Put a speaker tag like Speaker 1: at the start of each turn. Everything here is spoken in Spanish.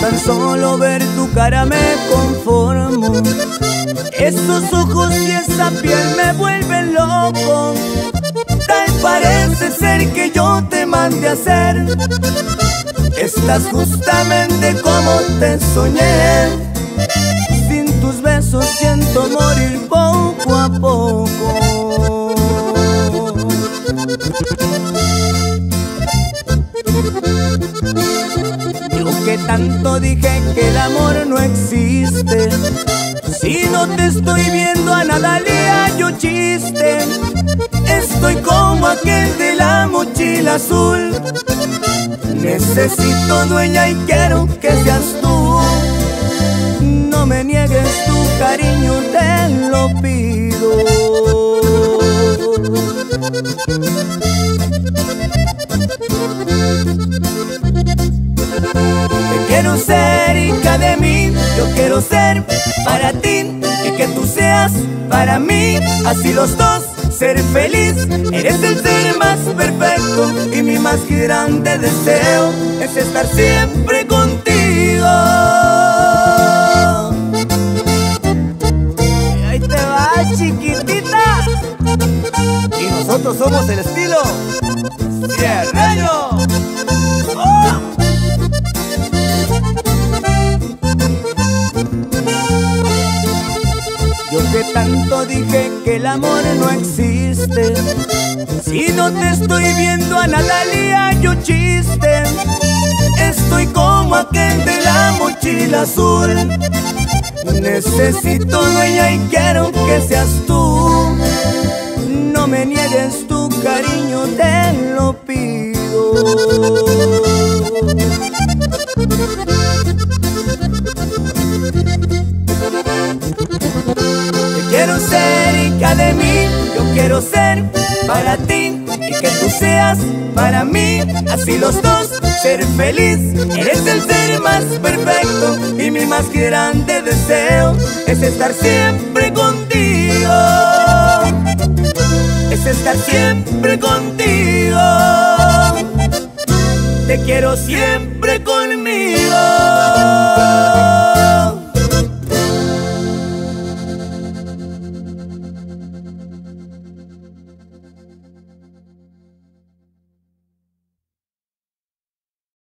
Speaker 1: Tan solo ver tu cara me conformo. Esos ojos y esa piel me vuelven loco. Tal parece ser que yo te mandé a hacer Estás justamente como te soñé. Sin tus besos siento morir poco a poco. Yo que tanto dije que el amor no existe. Si no te estoy viendo a nada le hallo chiste. Estoy como aquel de la mochila azul Necesito dueña y quiero que seas tú. No me niegues tu cariño, te lo pido. Te quiero ser hija de mí, yo quiero ser para ti y que tú seas para mí, así los dos ser feliz. Eres el ser más perfecto más grande deseo es estar siempre contigo. Y ahí te va, chiquitita. Y nosotros somos el estilo Cierreño. Tanto dije que el amor no existe. Si no te estoy viendo a nada le hallo chiste. Estoy como aquel de la mochila azul. Necesito dueña y quiero que seas tú. No me niegues tu cariño, te lo pido ser para ti y que tú seas para mí, así los dos ser feliz. Eres el ser más perfecto y mi más grande deseo es estar siempre contigo. Es estar siempre contigo. Te quiero siempre conmigo.